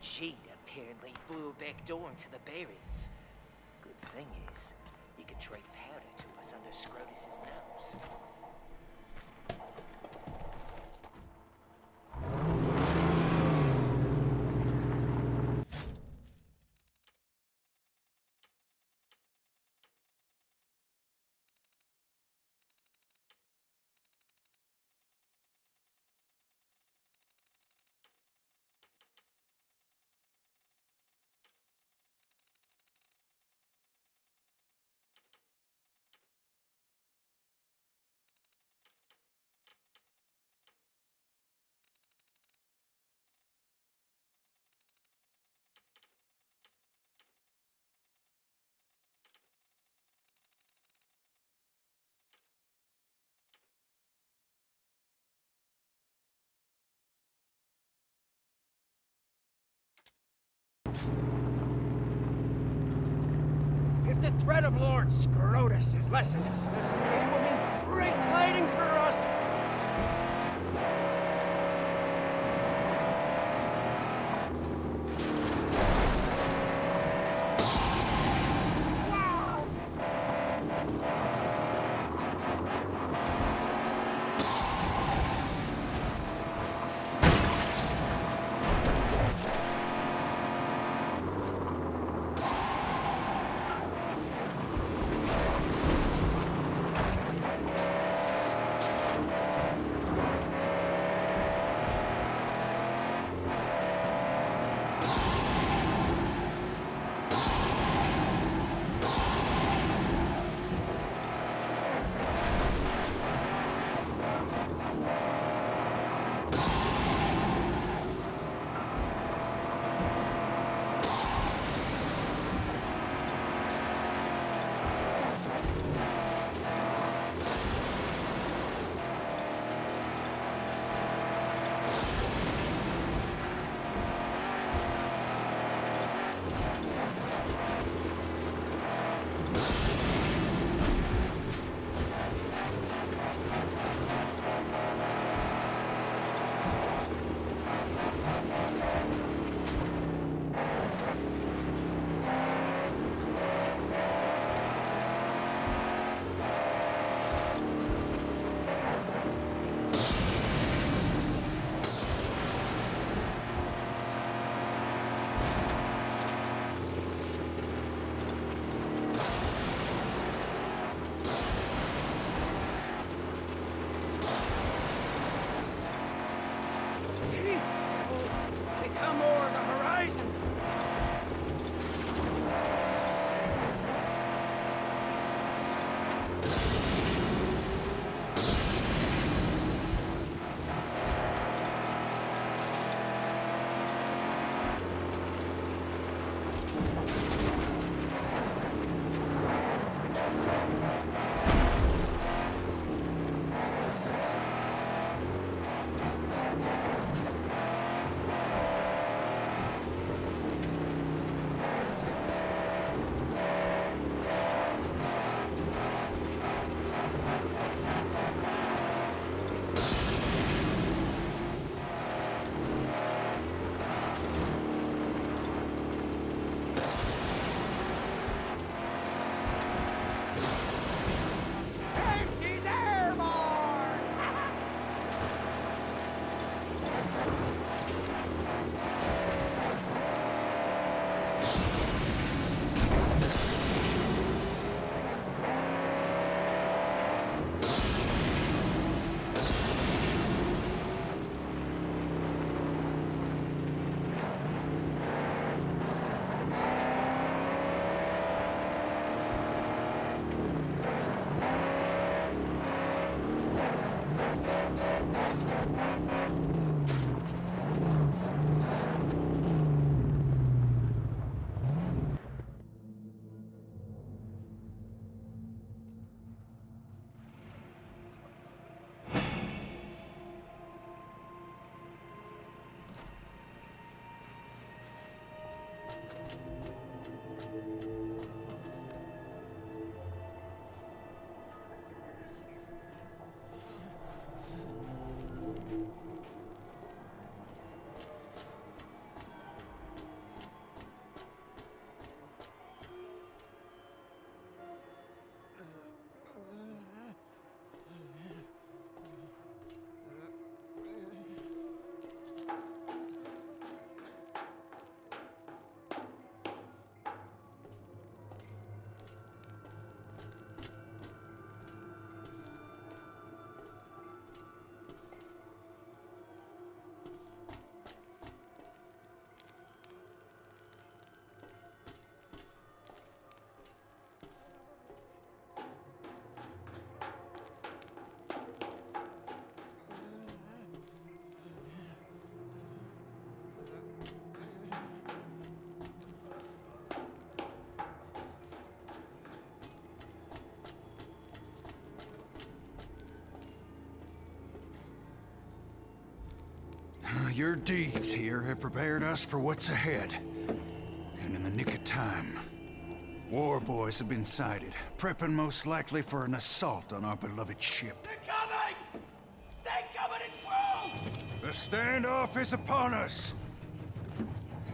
cheat apparently blew a back door into the Barrens. Good thing is, you can trade powder to us under Scrotus's nose. If the threat of Lord Scrotus is lessened, it will mean great tidings for us. Uh, your deeds here have prepared us for what's ahead. And in the nick of time. War boys have been sighted, prepping most likely for an assault on our beloved ship. They're coming! Stay coming, it's crew! The standoff is upon us!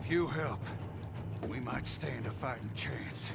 If you help, we might stand a fighting chance.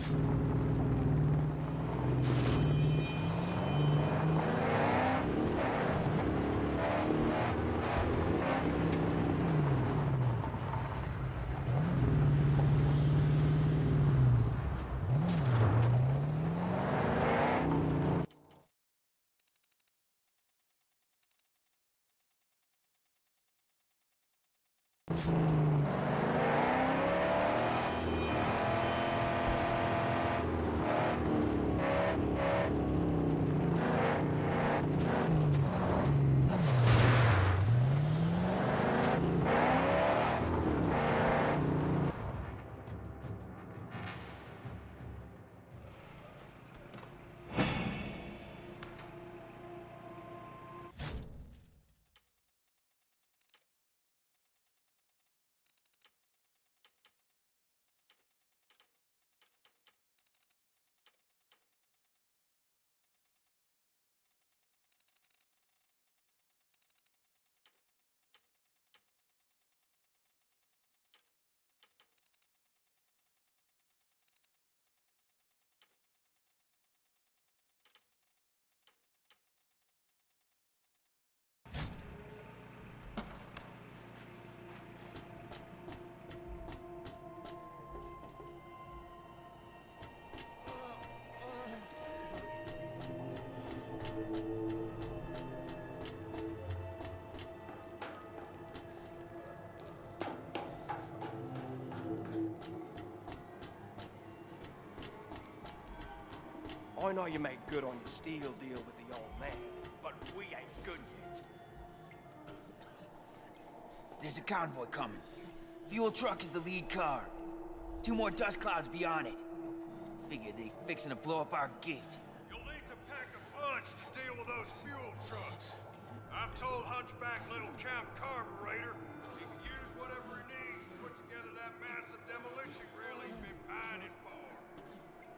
you I know you made good on your steel deal with the old man, but we ain't good yet. There's a convoy coming. Fuel truck is the lead car. Two more dust clouds beyond it. Figure they fixing to blow up our gate. You'll need to pack a punch to deal with those fuel trucks. I've told Hunchback Little Camp Carburetor he can use whatever he needs to put together that massive demolition grill he's been pining for.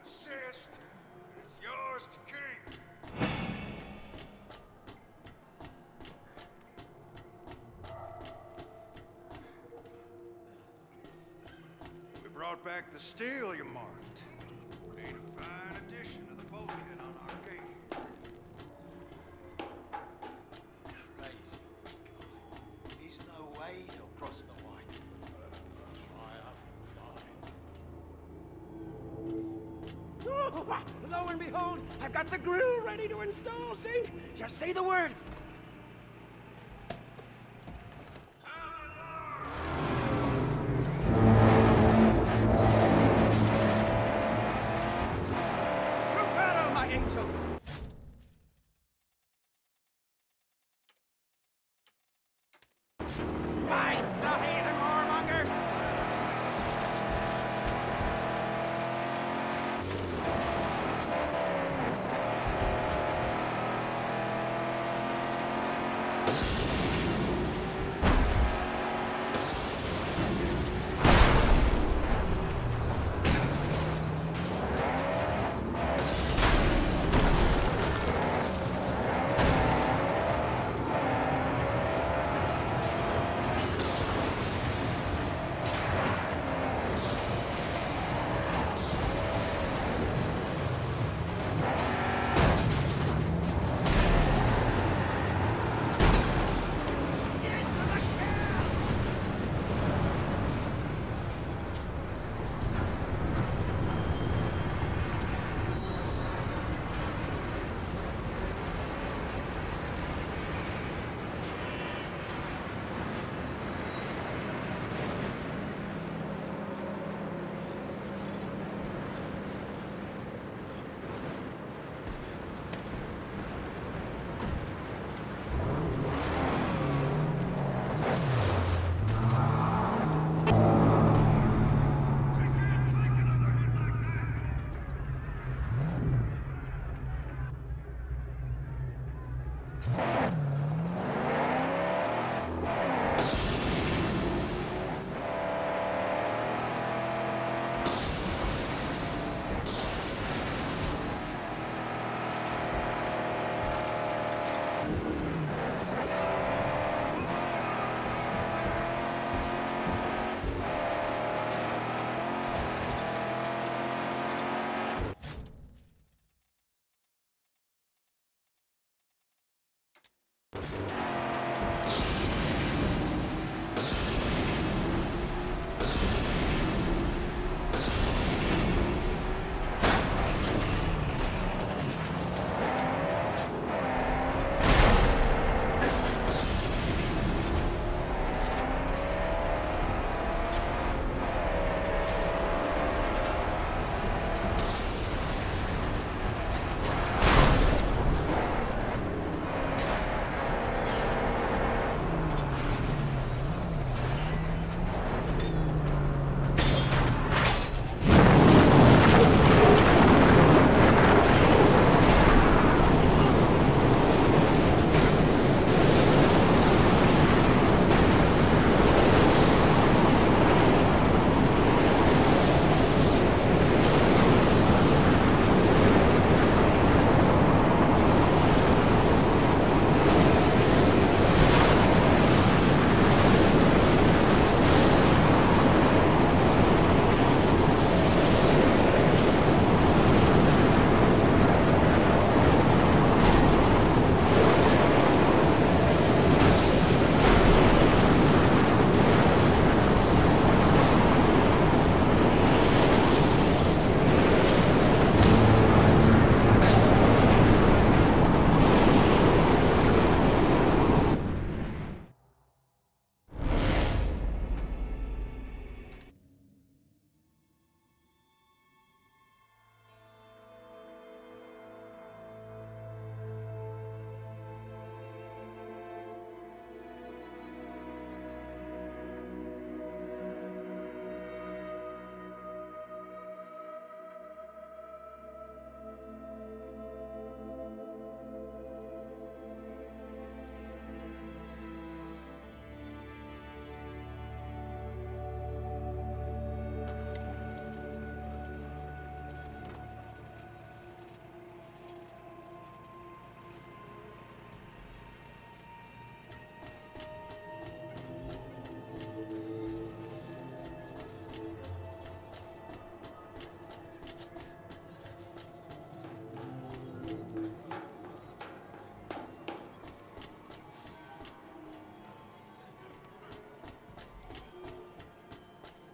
Assist, and it's yours to keep. We brought back the steel you marked. Made a fine addition to the bulkhead lo and behold, I've got the grill ready to install, Saint. Just say the word.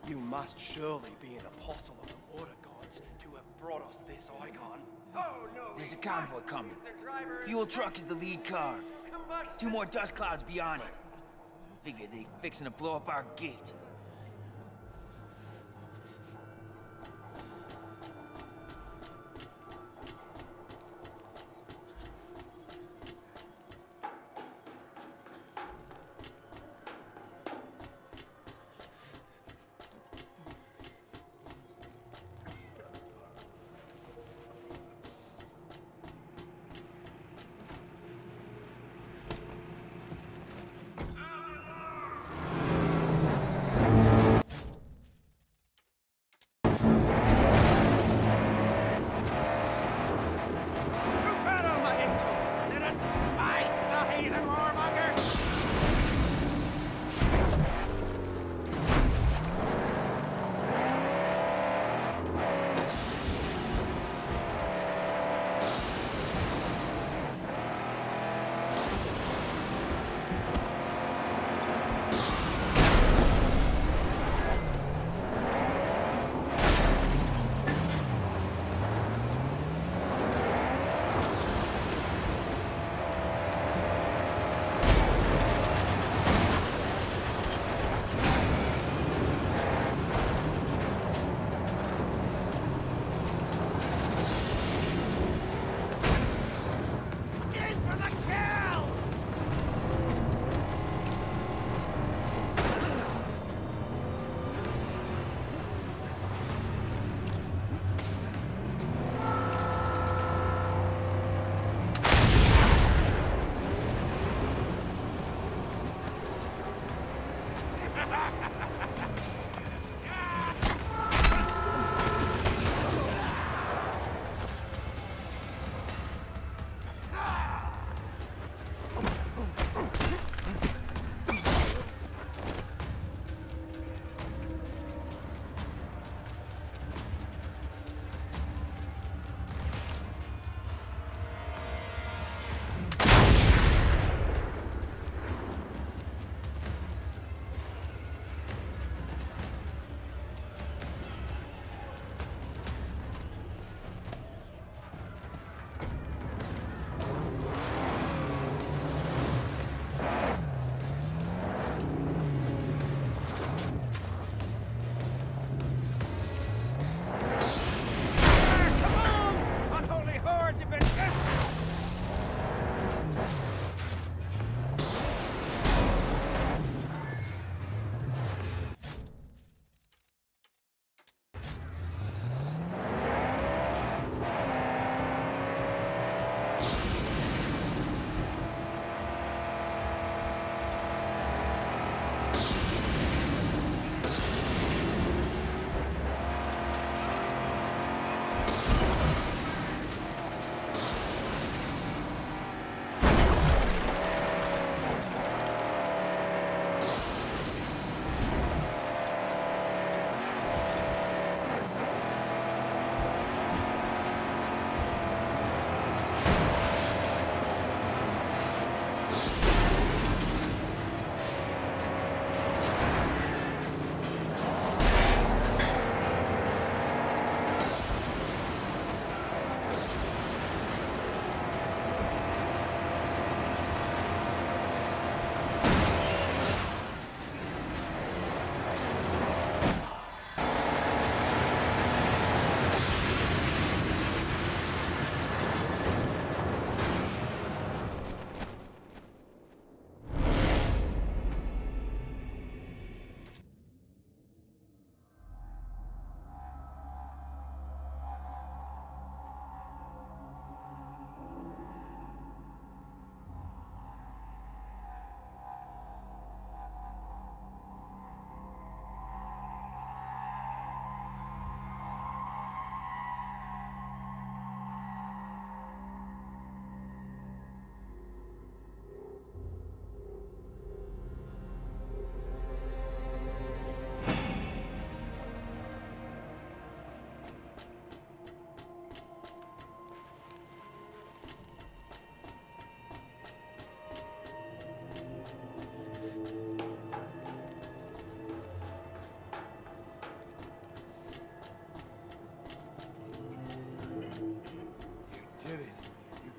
You must surely be an apostle of the water gods to have brought us this icon. Oh no! There's a convoy coming. Fuel truck is the lead car. Combustion. Two more dust clouds beyond it. Figure they fixing to blow up our gate.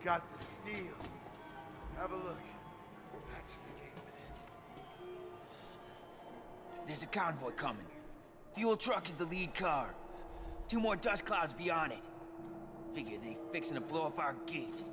Got the steel. Have a look. We're the gate it. There's a convoy coming. Fuel truck is the lead car. Two more dust clouds beyond it. Figure they fixing to blow up our gate.